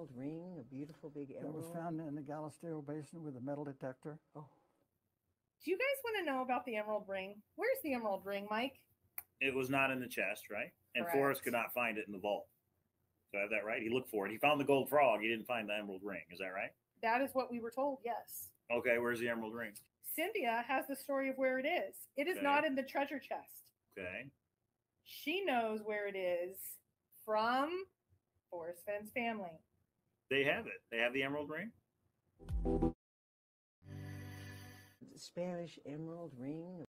emerald ring, a beautiful big That was found in the Galisteo Basin with a metal detector. Oh, Do you guys want to know about the emerald ring? Where's the emerald ring, Mike? It was not in the chest, right? And Correct. Forrest could not find it in the vault. So I have that right? He looked for it. He found the gold frog. He didn't find the emerald ring. Is that right? That is what we were told, yes. Okay, where's the emerald ring? Cynthia has the story of where it is. It is Okay. not in the treasure chest. Okay. She knows where it is from Forrest Fenn's family. They have it. They have the emerald ring. the Spanish emerald ring,